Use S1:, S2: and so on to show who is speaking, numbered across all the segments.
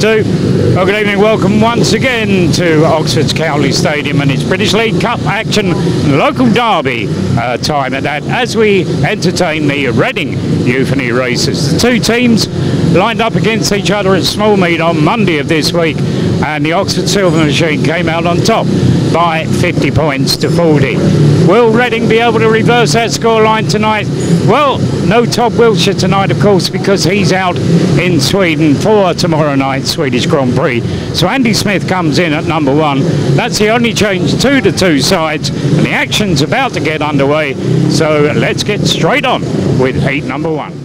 S1: do. Well, good evening, welcome once again to Oxford's Cowley Stadium and its British League Cup action, local derby uh, time at that, as we entertain the Reading Euphony Racers. The two teams lined up against each other at Smallmead on Monday of this week, and the Oxford Silver Machine came out on top by 50 points to 40. Will Reading be able to reverse that scoreline tonight? Well, no Todd Wiltshire tonight, of course, because he's out in Sweden for tomorrow night's Swedish Grand Prix. So Andy Smith comes in at number one. That's the only change Two to the two sides, and the action's about to get underway. So let's get straight on with heat number one.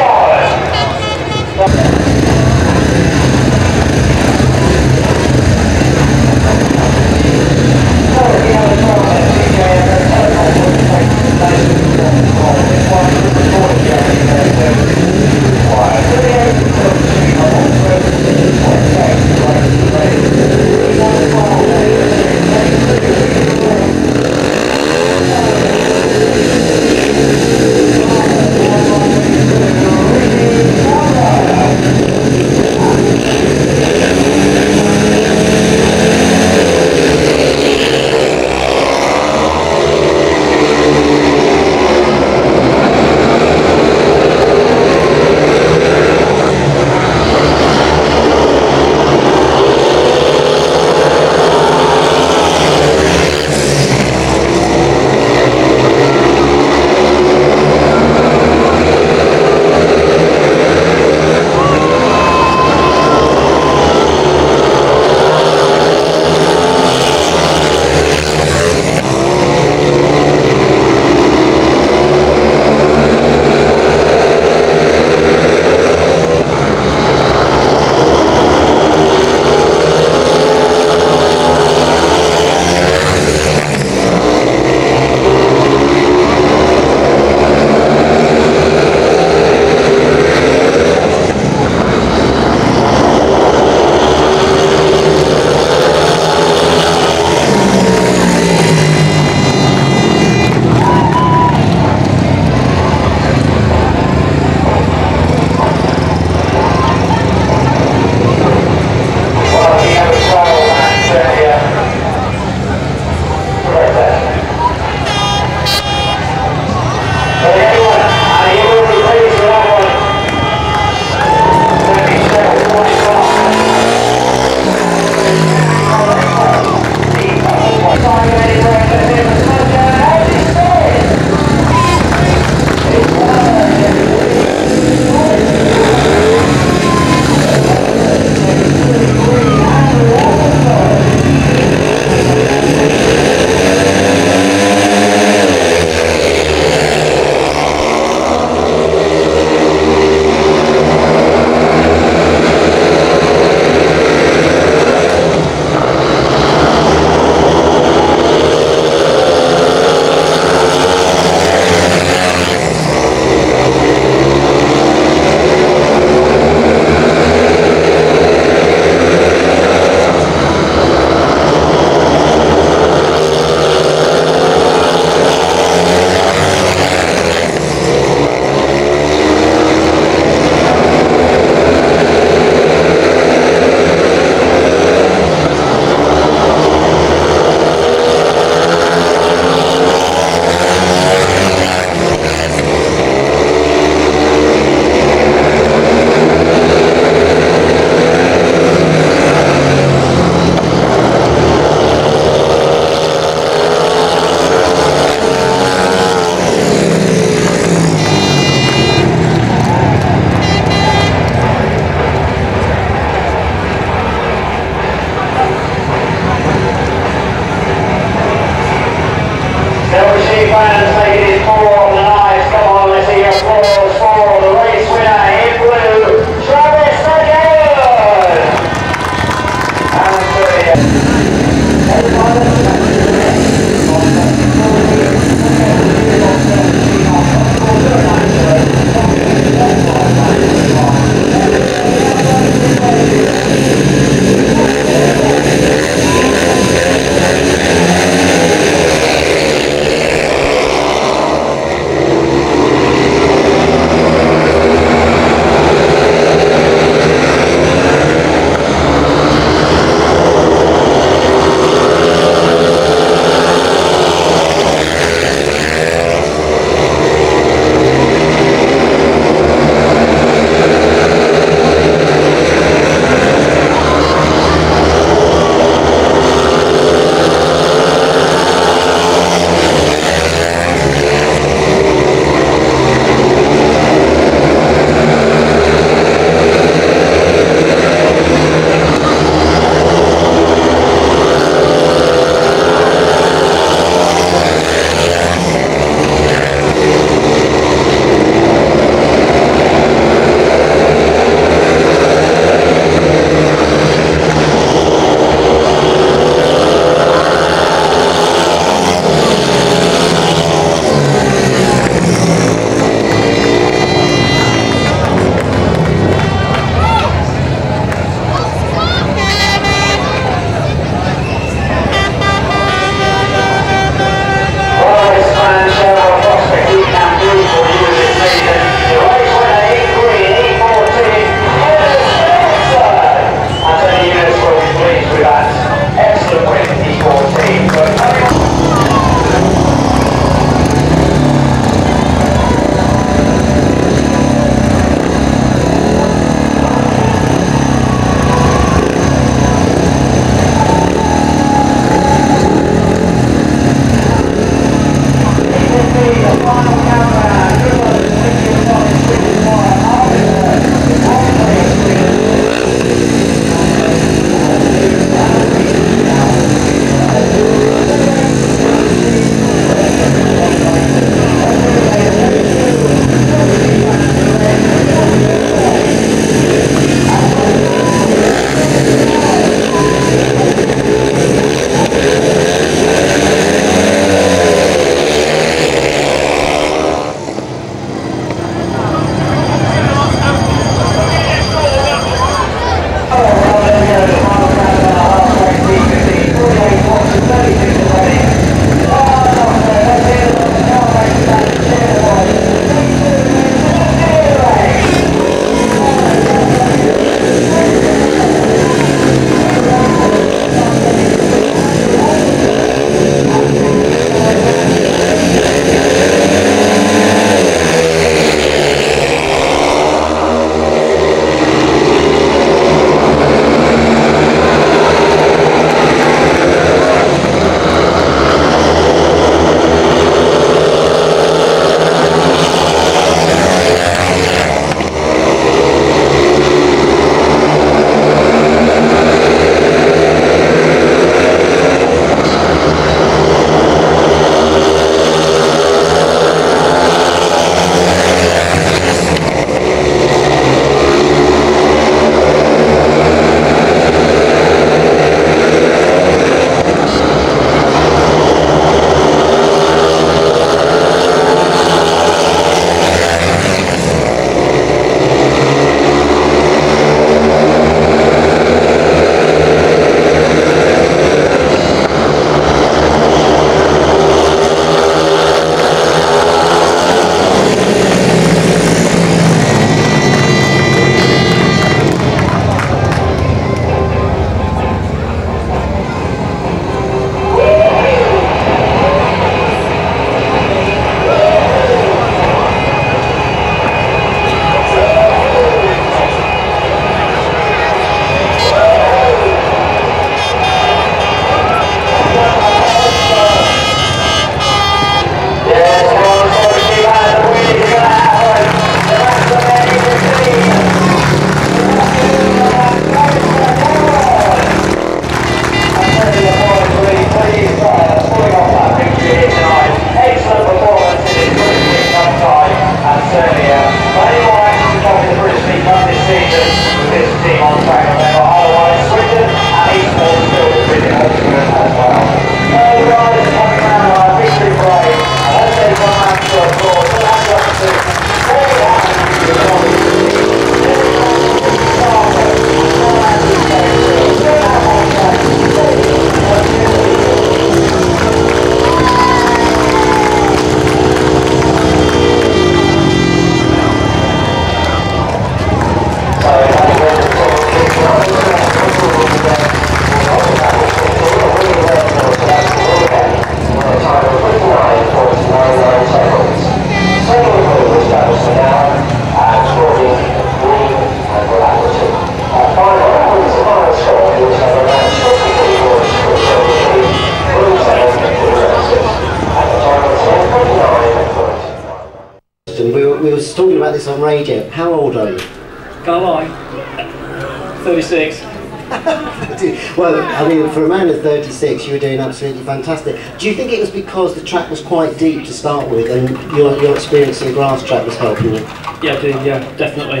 S2: Well, I
S3: mean, for a man of 36, you were doing absolutely fantastic. Do you think it was because the track was quite deep to start with and your, your experience in grass track was helping you?
S4: Yeah, I did, yeah, definitely.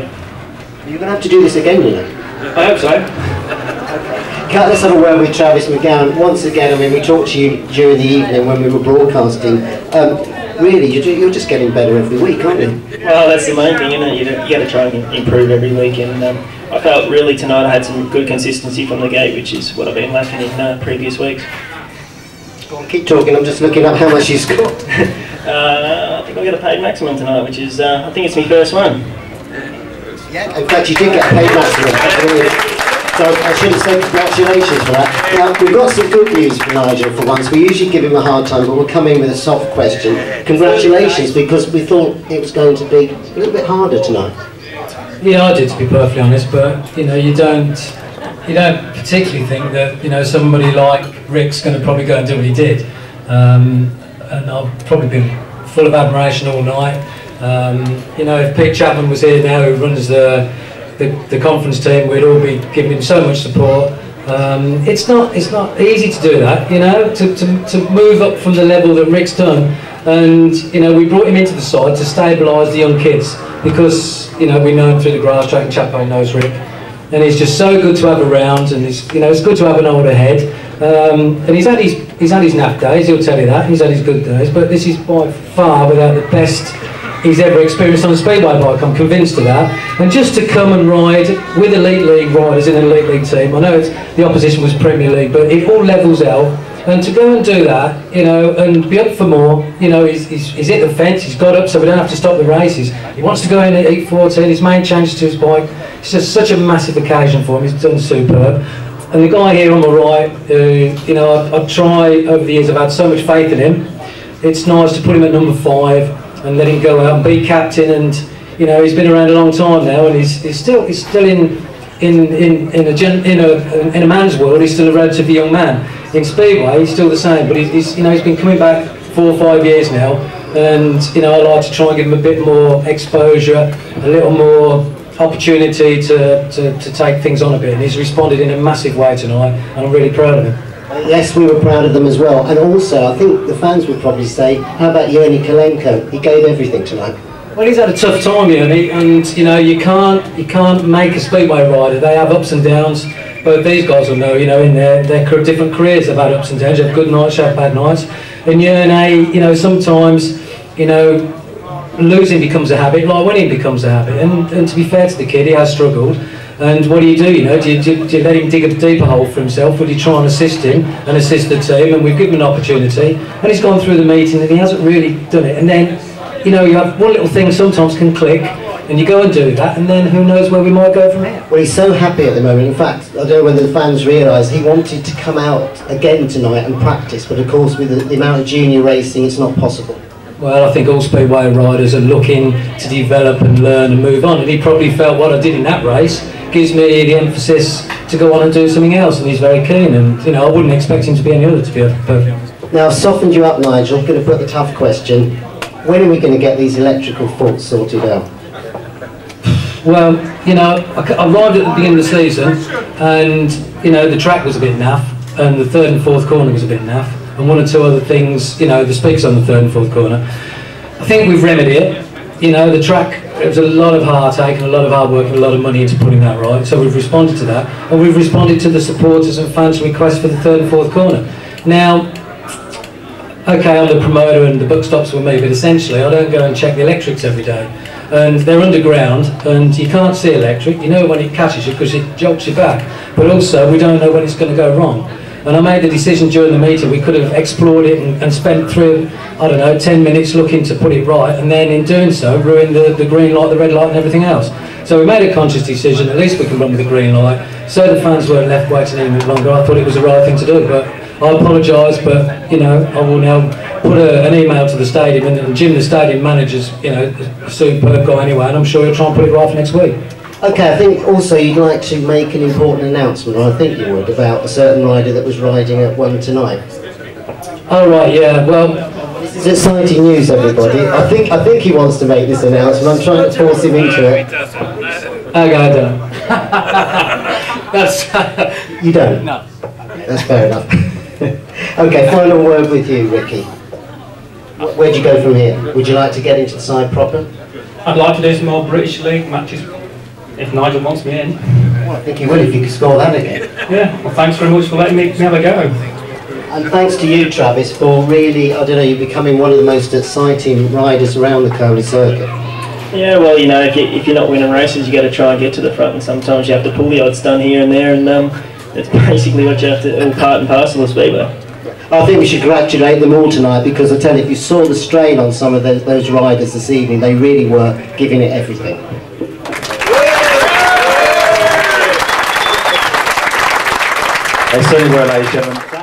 S3: You're going to have to do this again, you know.
S4: I hope so.
S3: Cut, let's have a word with Travis McGowan. Once again, I mean, we talked to you during the evening when we were broadcasting. Um, really, you're, just getting better every week, aren't you?
S4: Well, that's the main thing, isn't it? You, you got to try and improve every week. And um, I felt really tonight I had some good consistency from the gate, which is what I've been lacking in uh, previous weeks.
S3: On, keep talking. I'm just looking up how much you scored.
S4: uh, I think I got a paid maximum tonight, which is uh, I think it's my first one.
S3: Yeah, in fact, you did get a paid maximum. So I should have said congratulations for that. Now, we've got some good news for Nigel for once. We usually give him a hard time, but we'll come in with a soft question. Congratulations, because we thought it was going to be a little bit harder tonight.
S5: Yeah, I did, to be perfectly honest, but, you know, you don't you don't particularly think that, you know, somebody like Rick's going to probably go and do what he did. Um, and I've probably been full of admiration all night. Um, you know, if Pete Chapman was here now, who runs the the, the conference team, we'd all be giving him so much support. Um, it's not it's not easy to do that, you know, to, to, to move up from the level that Rick's done. And, you know, we brought him into the side to stabilise the young kids because, you know, we know him through the grass track and Chapo knows Rick. And he's just so good to have around and he's, you know, it's good to have an older head. Um, and he's had his, he's had his nap days, he'll tell you that, he's had his good days, but this is by far without the best he's ever experienced on a speedway bike. I'm convinced of that. And just to come and ride with elite league riders in an elite league team, I know the opposition was Premier League, but it all levels out. And to go and do that, you know, and be up for more, you know, he's, he's, he's hit the fence, he's got up so we don't have to stop the races. He wants to go in at 8.14, he's made changes to his bike. It's just such a massive occasion for him, he's done superb. And the guy here on the right, who, you know, I've, I've tried over the years, I've had so much faith in him. It's nice to put him at number five and let him go out and be captain and, you know, he's been around a long time now and he's, he's still, he's still in, in, in, in, a, gen, in, a, in a man's world, he's still a relatively young man. In Speedway, he's still the same, but he's, he's, you know, he's been coming back four or five years now, and you know, I like to try and give him a bit more exposure, a little more opportunity to, to, to take things on a bit, and he's responded in a massive way tonight, and I'm really proud of him.
S3: Uh, yes, we were proud of them as well. And also, I think the fans would probably say, how about Yoni Kolenko? He gave everything tonight.
S5: Well, he's had a tough time, Yoni, and you know you can't you can't make a speedway rider. They have ups and downs. Both these guys will know, you know, in their their different careers, they've had ups and downs. You have good nights, you have bad nights. And Yoni, you know, sometimes, you know, losing becomes a habit, like winning becomes a habit. And, and to be fair to the kid, he has struggled. And what do you do? You know, do you, do, you, do you let him dig a deeper hole for himself? Would you try and assist him and assist the team? And we've given an opportunity. And he's gone through the meeting and he hasn't really done it. And then, you know, you have one little thing sometimes can click, and you go and do that, and then who knows where we might go from here.
S3: Well, he's so happy at the moment. In fact, I don't know whether the fans realise he wanted to come out again tonight and practice, but of course, with the, the amount of junior racing, it's not possible.
S5: Well, I think all speedway riders are looking to develop and learn and move on, and he probably felt what I did in that race gives me the emphasis to go on and do something else, and he's very keen. And you know, I wouldn't expect him to be any other, to be perfectly honest.
S3: Now, I've softened you up, Nigel. I'm going to put the tough question. When are we going to get these electrical faults sorted out?
S5: Well, you know, I arrived at the beginning of the season, and you know, the track was a bit naff, and the third and fourth corner was a bit naff, and one or two other things. You know, the speakers on the third and fourth corner. I think we've remedied it. You know, the track. It was a lot of heartache and a lot of hard work and a lot of money into putting that right. So we've responded to that, and we've responded to the supporters and fans' requests for the third and fourth corner. Now, okay, I'm the promoter and the book stops with me, but essentially I don't go and check the electrics every day. And they're underground and you can't see electric. You know when it catches you because it jolts you back. But also we don't know when it's going to go wrong. And I made the decision during the meeting we could have explored it and, and spent three, I don't know, 10 minutes looking to put it right and then in doing so ruin the, the green light, the red light and everything else. So we made a conscious decision, at least we can run with the green light. So the fans weren't left waiting any longer. I thought it was the right thing to do. But I apologise, but you know, I will now put a, an email to the stadium, and, and Jim, the stadium manager's, you know, a superb guy anyway, and I'm sure he'll try and put it right for next week.
S3: Okay, I think also you'd like to make an important announcement, or I think you would, about a certain rider that was riding at one tonight.
S5: Oh right, yeah. Well,
S3: This is exciting news, everybody. I think I think he wants to make this announcement. I'm trying to force him into it.
S5: okay, I don't. That's
S3: You don't.
S5: no.
S3: That's fair enough. okay, final word with you, Ricky. Wh- Where'd you go from here? Would you like to get into the side proper?
S6: I'd like to do some more British League matches if Nigel wants me in.
S3: Well, I think he would if you could score that again.
S6: Yeah, well thanks very much for letting me, me have a go.
S3: And thanks to you, Travis, for really, I don't know, you're becoming one of the most exciting riders around the Cowley circuit.
S4: Yeah, well, you know, if, you, if you're not winning races, you got to try and get to the front, and sometimes you have to pull the odds done here and there, and um, that's basically what you have to, all part and parcel of Speedway.
S3: I think we should congratulate them all tonight because I tell you, if you saw the strain on some of those, those riders this evening, they really were giving it everything.
S7: They certainly were, eh, ladies and gentlemen.